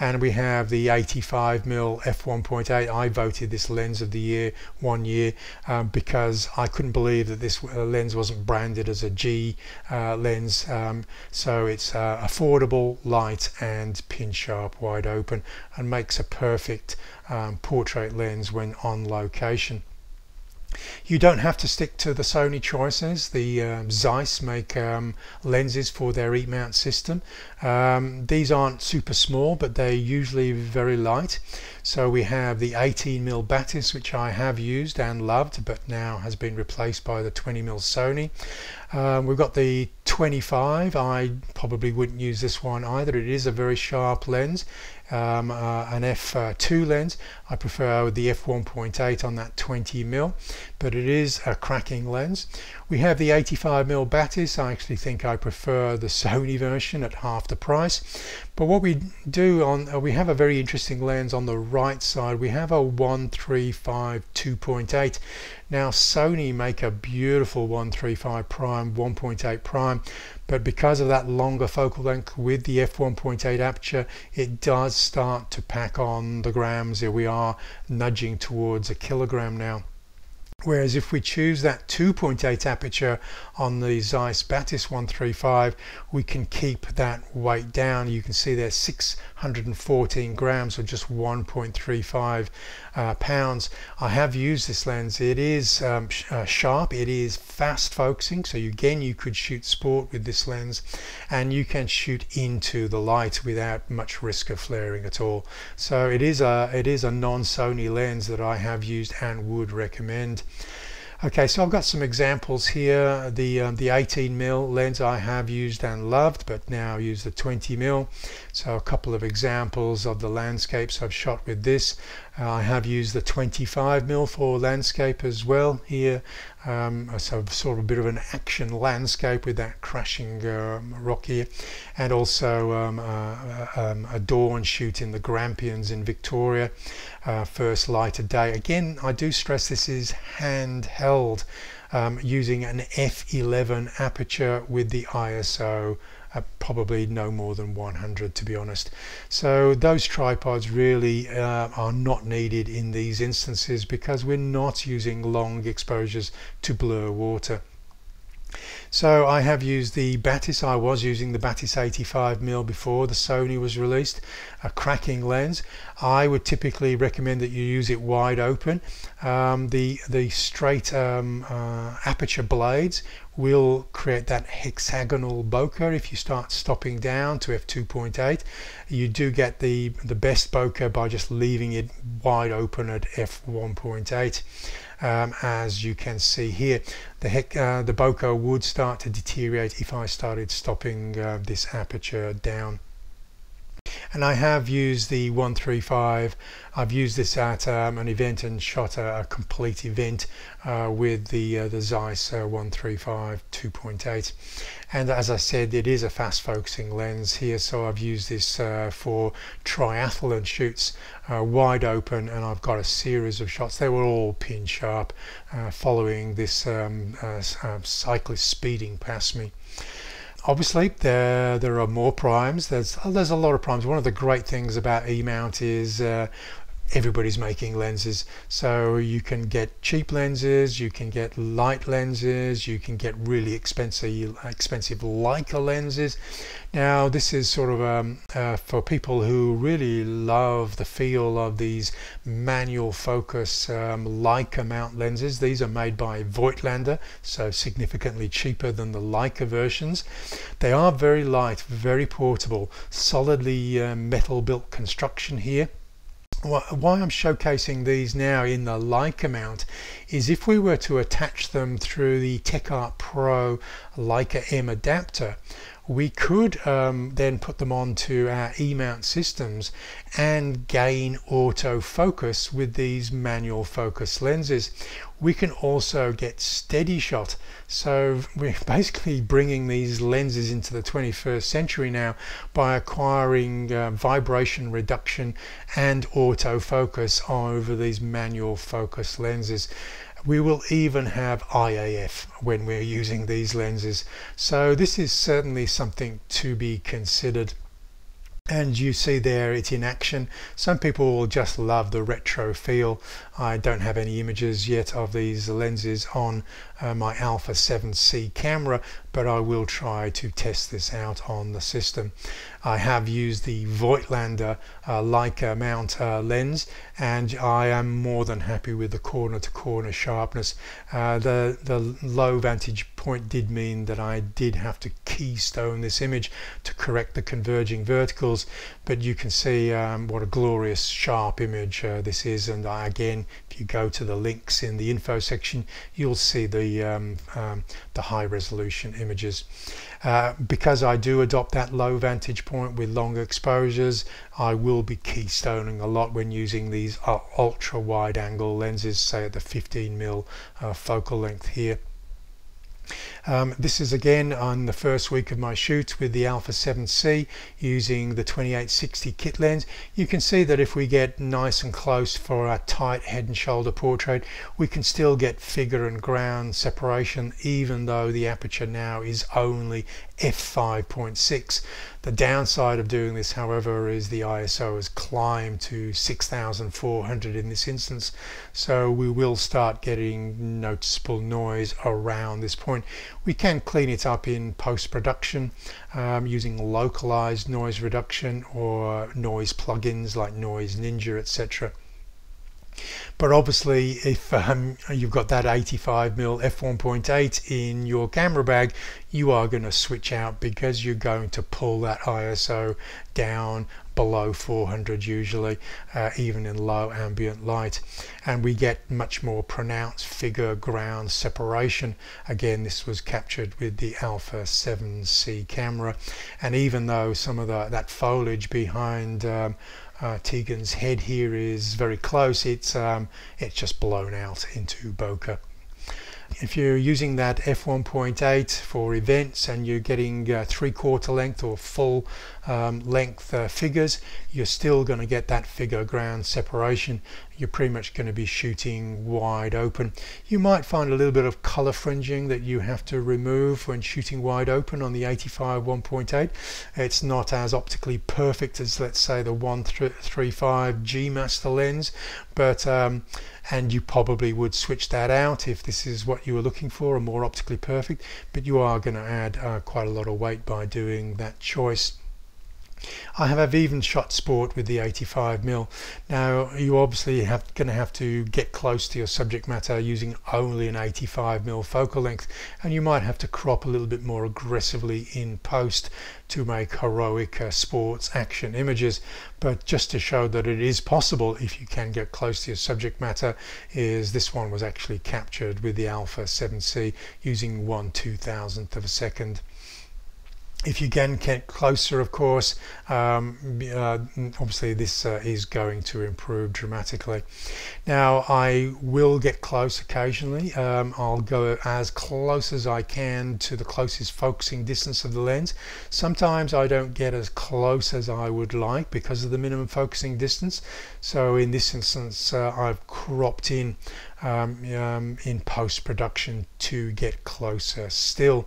Speaker 1: And we have the 85 mm f1.8 I voted this lens of the year one year um, because I couldn't believe that this uh, lens wasn't branded as a G uh, lens. Um, so it's uh, affordable light and pin sharp wide open and makes a perfect um, portrait lens when on location you don't have to stick to the Sony choices. The um, Zeiss make um, lenses for their E-mount system. Um, these aren't super small, but they're usually very light. So we have the 18mm Batis, which I have used and loved, but now has been replaced by the 20mm Sony. Um, we've got the 25. I probably wouldn't use this one either. It is a very sharp lens um, uh, an f2 lens. I prefer the f1.8 on that 20 mm, but it is a cracking lens. We have the 85 mm Batis. I actually think I prefer the Sony version at half the price. But what we do on, uh, we have a very interesting lens on the right side. We have a 135 2.8. Now Sony make a beautiful 135 prime, 1.8 prime, but because of that longer focal length with the f1.8 aperture it does start to pack on the grams. Here we are nudging towards a kilogram now. Whereas if we choose that 2.8 aperture on the Zeiss Batis 135, we can keep that weight down. You can see there's 614 grams or just 1.35 uh, pounds. I have used this lens. It is um, sh uh, sharp. It is fast focusing. So you, again, you could shoot sport with this lens and you can shoot into the light without much risk of flaring at all. So it is a, it is a non-Sony lens that I have used and would recommend. Okay, so I've got some examples here. The um, the 18 mm lens I have used and loved, but now use the 20 mm. So a couple of examples of the landscapes I've shot with this. Uh, I have used the 25 mm for landscape as well here. Um, so sort of a bit of an action landscape with that crashing um, rock here, and also um, uh, uh um, a dawn shoot in the Grampians in Victoria uh, first light of day. Again, I do stress this is handheld um, using an f11 aperture with the ISO uh, probably no more than 100 to be honest. So those tripods really uh, are not needed in these instances because we're not using long exposures to blur water. So I have used the Batis, I was using the Batis 85mm before the Sony was released, a cracking lens. I would typically recommend that you use it wide open. Um, the, the straight um, uh, aperture blades will create that hexagonal bokeh. If you start stopping down to f2.8 you do get the the best bokeh by just leaving it wide open at f1.8 um, as you can see here. The heck uh, the bokeh would start to deteriorate if I started stopping uh, this aperture down and I have used the 135 I've used this at um, an event and shot a, a complete event uh, with the uh, the Zeiss uh, 135 2.8 and as I said it is a fast focusing lens here so I've used this uh, for triathlon shoots uh, wide open and I've got a series of shots. They were all pin sharp uh, following this um, cyclist speeding past me obviously there there are more primes. There's there's a lot of primes. One of the great things about e-mount is uh, everybody's making lenses. So you can get cheap lenses you can get light lenses you can get really expensive expensive Leica lenses. Now this is sort of um, uh, for people who really love the feel of these manual focus um, Leica mount lenses. These are made by Voigtlander so significantly cheaper than the Leica versions. They are very light very portable solidly uh, metal built construction here why I'm showcasing these now in the Leica mount is if we were to attach them through the TechArt Pro Leica M adapter we could um, then put them onto our E-mount systems and gain autofocus with these manual focus lenses. We can also get SteadyShot. So we're basically bringing these lenses into the 21st century now by acquiring uh, vibration reduction and autofocus over these manual focus lenses. We will even have Eye AF when we're using these lenses. So this is certainly something to be considered. And you see there it's in action. Some people will just love the retro feel. I don't have any images yet of these lenses on uh, my Alpha 7C camera but I will try to test this out on the system. I have used the Voigtlander uh, Leica mount uh, lens and I am more than happy with the corner to corner sharpness. Uh, the the low vantage point did mean that I did have to keystone this image to correct the converging verticals but you can see um, what a glorious sharp image uh, this is and I, again you go to the links in the info section you'll see the um, um, the high resolution images. Uh, because I do adopt that low vantage point with long exposures I will be keystoning a lot when using these ultra wide angle lenses say at the 15 mil uh, focal length here um, this is again on the first week of my shoot with the Alpha 7C using the 2860 kit lens. You can see that if we get nice and close for a tight head and shoulder portrait, we can still get figure and ground separation even though the aperture now is only f5.6. The downside of doing this, however, is the ISO has climbed to 6400 in this instance, so we will start getting noticeable noise around this point. We can clean it up in post-production um, using localized noise reduction or noise plugins like Noise Ninja, etc but obviously if um, you've got that 85mm f1.8 in your camera bag you are going to switch out because you're going to pull that ISO down below 400 usually uh, even in low ambient light. And we get much more pronounced figure ground separation. Again this was captured with the alpha 7c camera. And even though some of the, that foliage behind um, uh, Tegan's head here is very close it's um, it's just blown out into bokeh if you're using that f1.8 for events and you're getting uh, three quarter length or full um, length uh, figures you're still going to get that figure ground separation. You're pretty much going to be shooting wide open. You might find a little bit of color fringing that you have to remove when shooting wide open on the 85 1.8 it's not as optically perfect as let's say the 135 G Master lens but um, and you probably would switch that out if this is what you were looking for a more optically perfect but you are going to add uh, quite a lot of weight by doing that choice I have even shot sport with the 85mm. Now you obviously have going to have to get close to your subject matter using only an 85mm focal length and you might have to crop a little bit more aggressively in post to make heroic uh, sports action images but just to show that it is possible if you can get close to your subject matter is this one was actually captured with the Alpha 7C using 1 2000th of a second if you can get closer of course um, uh, obviously this uh, is going to improve dramatically. Now I will get close occasionally. Um, I'll go as close as I can to the closest focusing distance of the lens. Sometimes I don't get as close as I would like because of the minimum focusing distance. So in this instance uh, I've cropped in um, um, in post-production to get closer still.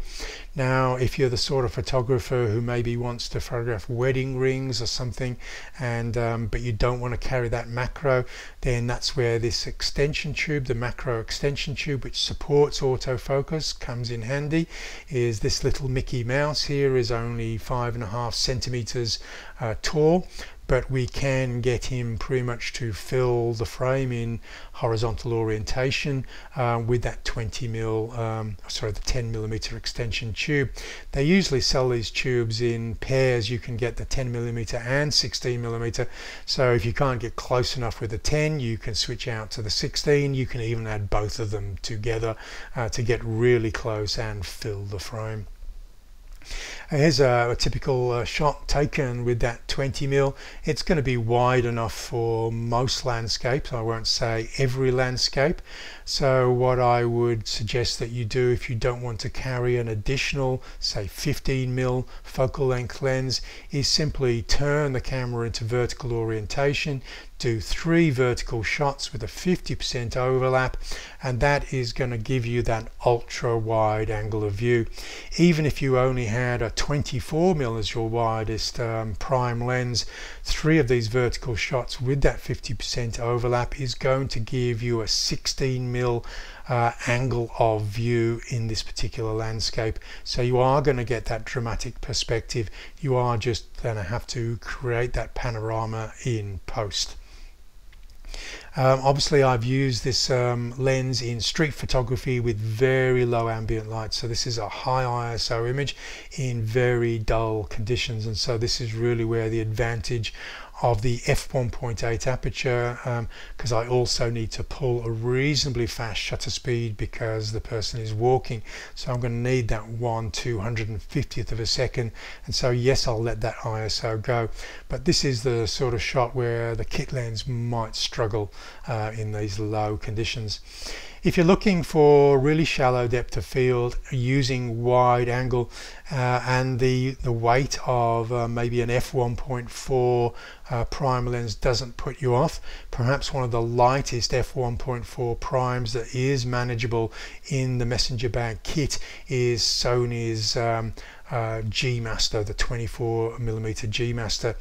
Speaker 1: Now if you're the sort of photographer who maybe wants to photograph wedding rings or something and um, but you don't want to carry that macro then that's where this extension tube, the macro extension tube which supports autofocus comes in handy is this little Mickey Mouse here is only five and a half centimeters uh, tall but we can get him pretty much to fill the frame in horizontal orientation uh, with that 20 mil um, sorry the 10 millimeter extension tube. They usually sell these tubes in pairs. You can get the 10 millimeter and 16 millimeter. So if you can't get close enough with the 10 you can switch out to the 16 you can even add both of them together uh, to get really close and fill the frame Here's a, a typical uh, shot taken with that 20 mil. It's going to be wide enough for most landscapes. I won't say every landscape. So what I would suggest that you do if you don't want to carry an additional say 15 mil focal length lens is simply turn the camera into vertical orientation do three vertical shots with a 50% overlap and that is going to give you that ultra wide angle of view. Even if you only had a 24 mm as your widest um, prime lens three of these vertical shots with that 50% overlap is going to give you a 16 mil uh, angle of view in this particular landscape. So you are going to get that dramatic perspective. You are just going to have to create that panorama in post um, obviously I've used this um, lens in street photography with very low ambient light. So this is a high ISO image in very dull conditions. And so this is really where the advantage of the f1.8 aperture because um, I also need to pull a reasonably fast shutter speed because the person is walking. So I'm going to need that 1 250th of a second. And so yes I'll let that ISO go. But this is the sort of shot where the kit lens might struggle uh, in these low conditions if you're looking for really shallow depth of field using wide angle uh, and the, the weight of uh, maybe an f1.4 uh, prime lens doesn't put you off, perhaps one of the lightest f1.4 primes that is manageable in the messenger bag kit is Sony's um, uh, G Master, the 24 millimeter G Master.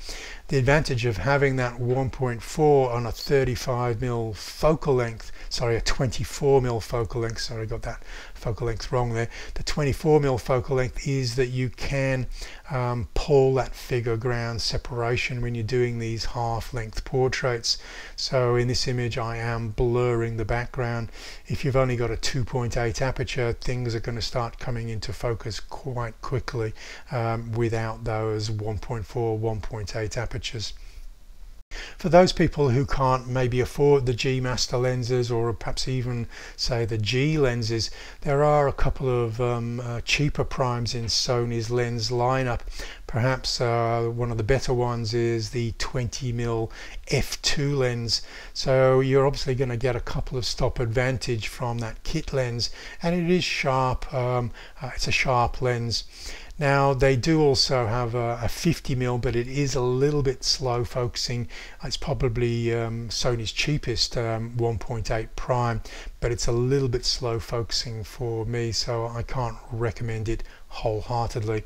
Speaker 1: The advantage of having that 1.4 on a 35 mm focal length, sorry, a 24 mm focal length, sorry, I got that focal length wrong there. The 24 mm focal length is that you can um, pull that figure ground separation when you're doing these half length portraits. So in this image I am blurring the background. If you've only got a 2.8 aperture things are going to start coming into focus quite quickly um, without those 1.4 1.8 apertures. For those people who can't maybe afford the G Master lenses or perhaps even say the G lenses, there are a couple of um, uh, cheaper primes in Sony's lens lineup. Perhaps uh, one of the better ones is the 20mm f2 lens. So you're obviously going to get a couple of stop advantage from that kit lens and it is sharp, um, uh, it's a sharp lens. Now they do also have a, a 50 mil, but it is a little bit slow focusing. It's probably um, Sony's cheapest um, 1.8 prime, but it's a little bit slow focusing for me, so I can't recommend it wholeheartedly.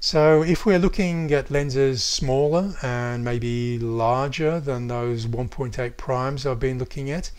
Speaker 1: So if we're looking at lenses smaller and maybe larger than those 1.8 primes I've been looking at,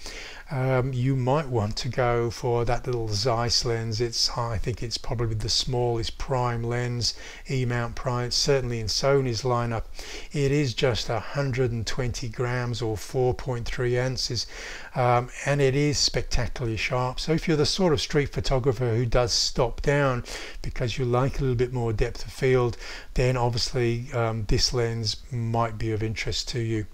Speaker 1: um, you might want to go for that little Zeiss lens. It's I think it's probably the smallest prime lens, E-mount prime, certainly in Sony's lineup. It is just 120 grams or 4.3 ounces, um, and it is spectacularly sharp. So if you're the sort of street photographer who does stop down because you like a little bit more depth of field, then obviously um, this lens might be of interest to you.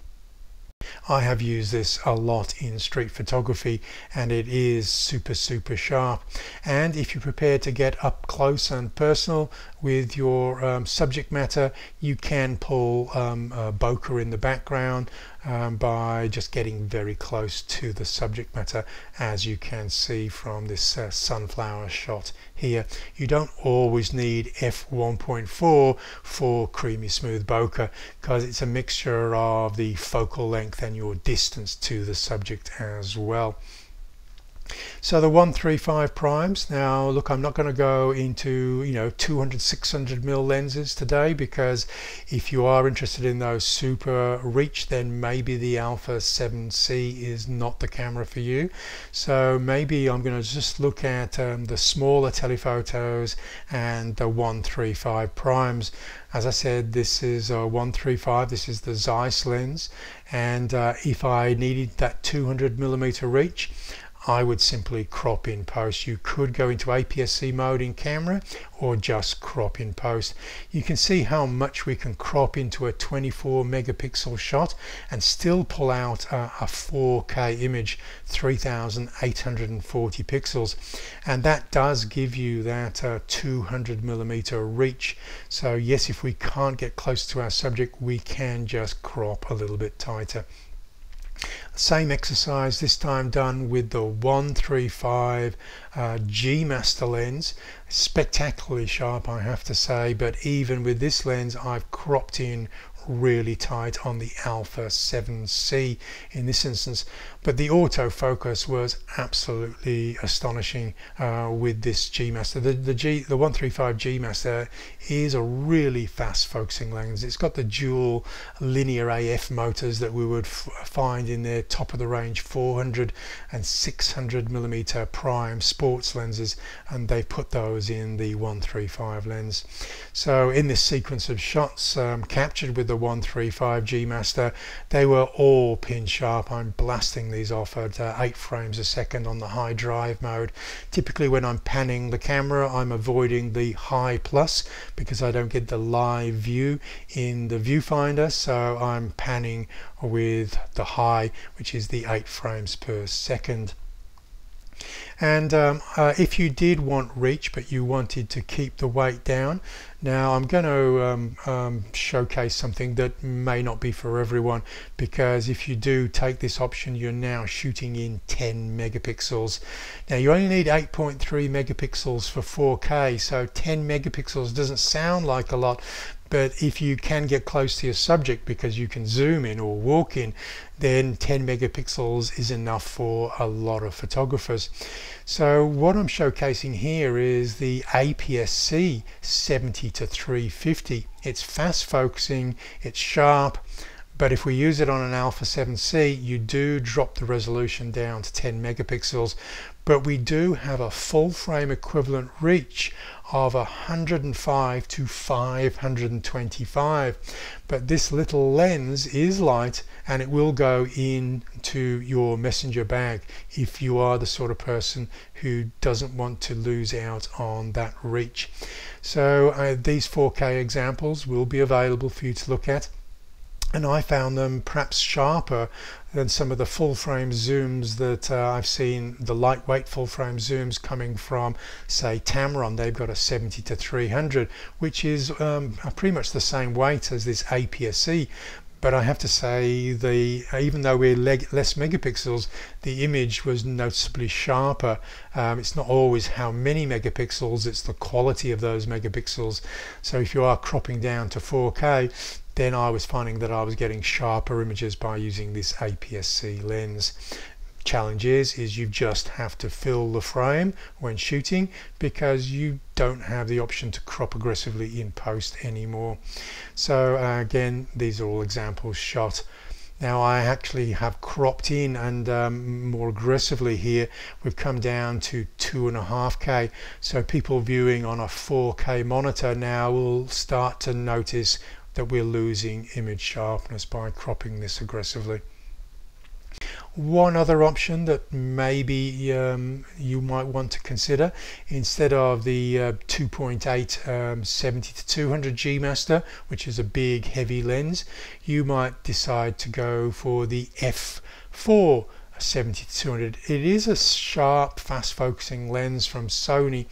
Speaker 1: I have used this a lot in street photography and it is super super sharp. And if you're prepared to get up close and personal with your um, subject matter you can pull um, bokeh in the background um, by just getting very close to the subject matter as you can see from this uh, sunflower shot here. You don't always need f1.4 for creamy smooth bokeh because it's a mixture of the focal length and your distance to the subject as well. So the 135 primes, now look I'm not going to go into you know 200 600 mil lenses today because if you are interested in those super reach then maybe the Alpha 7C is not the camera for you. So maybe I'm going to just look at um, the smaller telephotos and the 135 primes. As I said this is a 135, this is the Zeiss lens and uh, if I needed that 200 millimeter reach I would simply crop in post. You could go into APS-C mode in camera or just crop in post. You can see how much we can crop into a 24 megapixel shot and still pull out a, a 4K image 3840 pixels and that does give you that uh, 200 millimeter reach so yes if we can't get close to our subject we can just crop a little bit tighter same exercise this time done with the 135 uh, G Master lens. Spectacularly sharp I have to say but even with this lens I've cropped in really tight on the Alpha 7C in this instance but the autofocus was absolutely astonishing uh, with this G Master the, the G the 135 G Master is a really fast focusing lens. It's got the dual linear AF motors that we would find in their top of the range 400 and 600 millimeter prime sports lenses and they put those in the 135 lens. So in this sequence of shots um, captured with the 135 G Master they were all pin sharp. I'm blasting these off at uh, 8 frames a second on the high drive mode. Typically when I'm panning the camera I'm avoiding the high plus because I don't get the live view in the viewfinder. So I'm panning with the high which is the 8 frames per second. And um, uh, if you did want reach but you wanted to keep the weight down now I'm going to um, um, showcase something that may not be for everyone because if you do take this option you're now shooting in 10 megapixels. Now you only need 8.3 megapixels for 4k so 10 megapixels doesn't sound like a lot but if you can get close to your subject because you can zoom in or walk in then 10 megapixels is enough for a lot of photographers. So what I'm showcasing here is the APS-C 70 to 350 it's fast focusing it's sharp but if we use it on an Alpha 7C you do drop the resolution down to 10 megapixels. But we do have a full frame equivalent reach of 105 to 525 but this little lens is light and it will go into your messenger bag if you are the sort of person who doesn't want to lose out on that reach. So uh, these 4k examples will be available for you to look at. And I found them perhaps sharper than some of the full frame zooms that uh, I've seen the lightweight full frame zooms coming from say Tamron. They've got a 70 to 300 which is um, pretty much the same weight as this APS-C but I have to say the even though we're less megapixels the image was noticeably sharper. Um, it's not always how many megapixels it's the quality of those megapixels. So if you are cropping down to 4k then I was finding that I was getting sharper images by using this APS-C lens. Challenge is is you just have to fill the frame when shooting because you don't have the option to crop aggressively in post anymore. So uh, again these are all examples shot. Now I actually have cropped in and um, more aggressively here. We've come down to two and a half K. So people viewing on a 4K monitor now will start to notice that we're losing image sharpness by cropping this aggressively. One other option that maybe um, you might want to consider instead of the uh, 2.8 um, 70 to 200 G Master which is a big heavy lens you might decide to go for the F4 70 to 200 it is a sharp fast focusing lens from Sony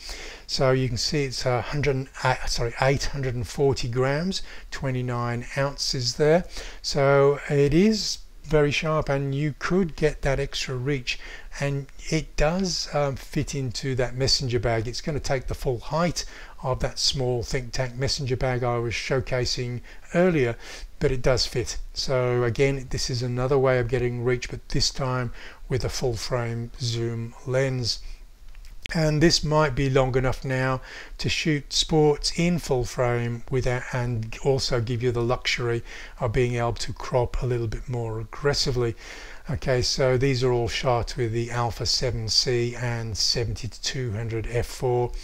Speaker 1: so you can see it's 100 uh, sorry 840 grams 29 ounces there. So it is very sharp and you could get that extra reach. And it does um, fit into that messenger bag. It's going to take the full height of that small think tank messenger bag I was showcasing earlier but it does fit. So again this is another way of getting reach but this time with a full frame zoom lens and this might be long enough now to shoot sports in full frame without and also give you the luxury of being able to crop a little bit more aggressively okay so these are all shot with the alpha 7c and 70 to 200 f4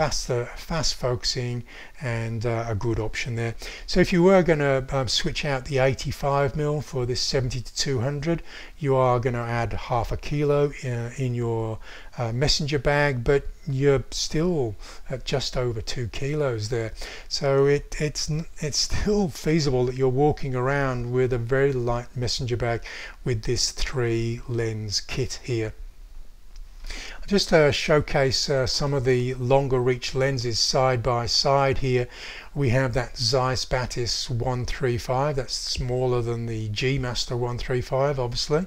Speaker 1: faster, fast focusing and uh, a good option there. So if you were going to um, switch out the 85 mil for this 70 to 200, you are going to add half a kilo in, uh, in your uh, messenger bag, but you're still at just over two kilos there. So it, it's it's still feasible that you're walking around with a very light messenger bag with this three lens kit here. Just to showcase uh, some of the longer reach lenses side by side here, we have that Zeiss Batis 135, that's smaller than the G Master 135 obviously.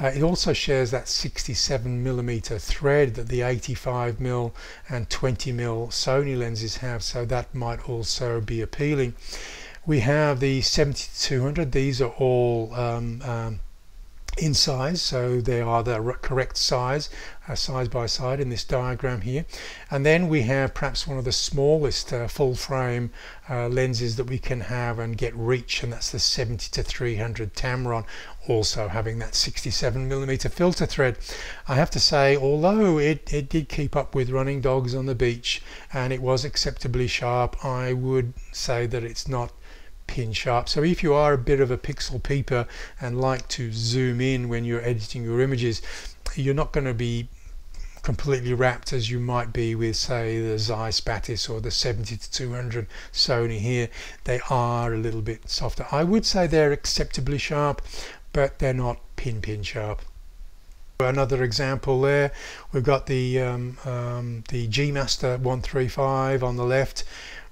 Speaker 1: Uh, it also shares that 67 millimeter thread that the 85 mm and 20 mm Sony lenses have, so that might also be appealing. We have the 7200, these are all um, um, in size so they are the correct size uh, side by side in this diagram here. And then we have perhaps one of the smallest uh, full frame uh, lenses that we can have and get reach and that's the 70 to 300 Tamron also having that 67 millimeter filter thread. I have to say although it, it did keep up with running dogs on the beach and it was acceptably sharp I would say that it's not pin sharp. So if you are a bit of a pixel peeper and like to zoom in when you're editing your images, you're not going to be completely wrapped as you might be with say the Zeiss Batis or the 70 to 200 Sony here. They are a little bit softer. I would say they're acceptably sharp but they're not pin pin sharp. Another example there we've got the um, um, the G Master 135 on the left.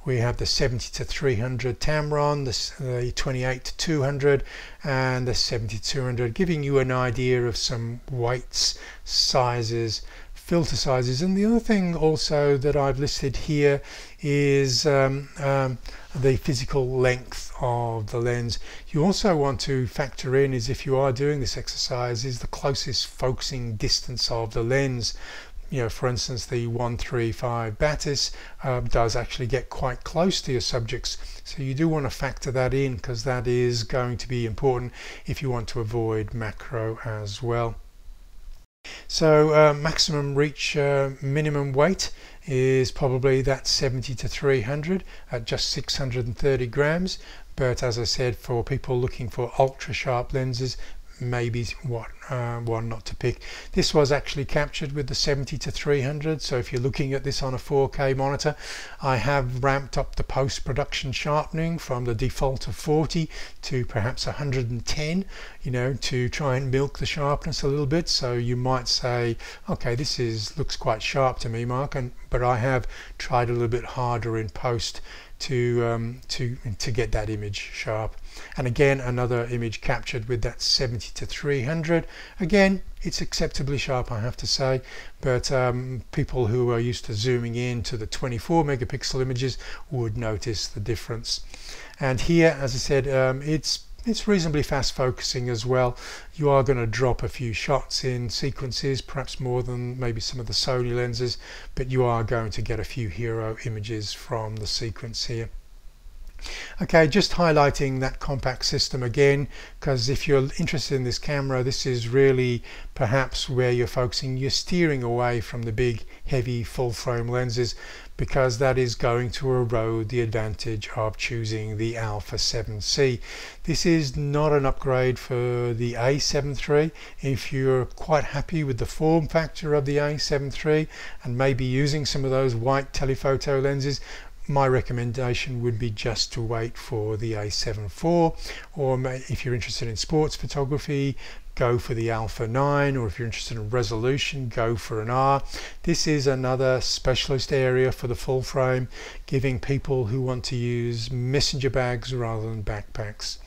Speaker 1: We have the 70 to 300 Tamron, the 28 to 200 and the 70 to 200 giving you an idea of some weights, sizes, filter sizes. And the other thing also that I've listed here is um, um, the physical length of the lens. You also want to factor in is if you are doing this exercise is the closest focusing distance of the lens you know, for instance, the 135 Batis uh, does actually get quite close to your subjects. So you do want to factor that in because that is going to be important if you want to avoid macro as well. So uh, maximum reach uh, minimum weight is probably that 70 to 300 at just 630 grams. But as I said for people looking for ultra sharp lenses maybe what uh, one not to pick. This was actually captured with the 70 to 300 so if you're looking at this on a 4K monitor I have ramped up the post-production sharpening from the default of 40 to perhaps 110 you know to try and milk the sharpness a little bit so you might say okay this is looks quite sharp to me Mark and but I have tried a little bit harder in post to um, to to get that image sharp and again another image captured with that 70 to 300 again it's acceptably sharp I have to say but um, people who are used to zooming in to the 24 megapixel images would notice the difference. And here as I said um, it's it's reasonably fast focusing as well. You are going to drop a few shots in sequences perhaps more than maybe some of the Sony lenses but you are going to get a few hero images from the sequence here Okay, just highlighting that compact system again, because if you're interested in this camera, this is really perhaps where you're focusing. You're steering away from the big, heavy, full frame lenses, because that is going to erode the advantage of choosing the Alpha 7C. This is not an upgrade for the A7 III. If you're quite happy with the form factor of the A7 III and maybe using some of those white telephoto lenses, my recommendation would be just to wait for the A7 IV or if you're interested in sports photography go for the Alpha 9 or if you're interested in resolution go for an R. This is another specialist area for the full frame giving people who want to use messenger bags rather than backpacks.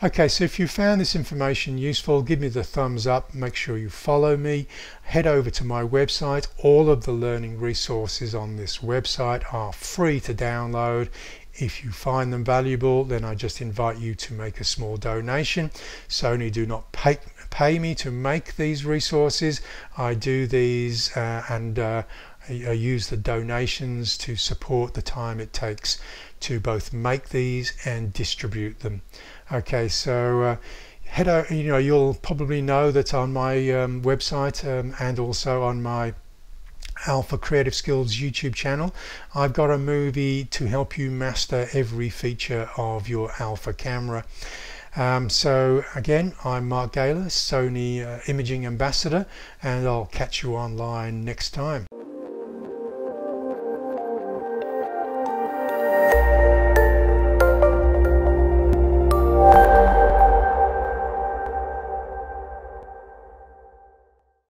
Speaker 1: Okay, so if you found this information useful, give me the thumbs up, make sure you follow me, head over to my website. All of the learning resources on this website are free to download. If you find them valuable, then I just invite you to make a small donation. Sony do not pay, pay me to make these resources. I do these uh, and uh, I use the donations to support the time it takes to both make these and distribute them. Okay, so uh, head over, you know, you'll probably know that on my um, website um, and also on my Alpha Creative Skills YouTube channel. I've got a movie to help you master every feature of your Alpha camera. Um, so again, I'm Mark Galer, Sony uh, Imaging Ambassador, and I'll catch you online next time.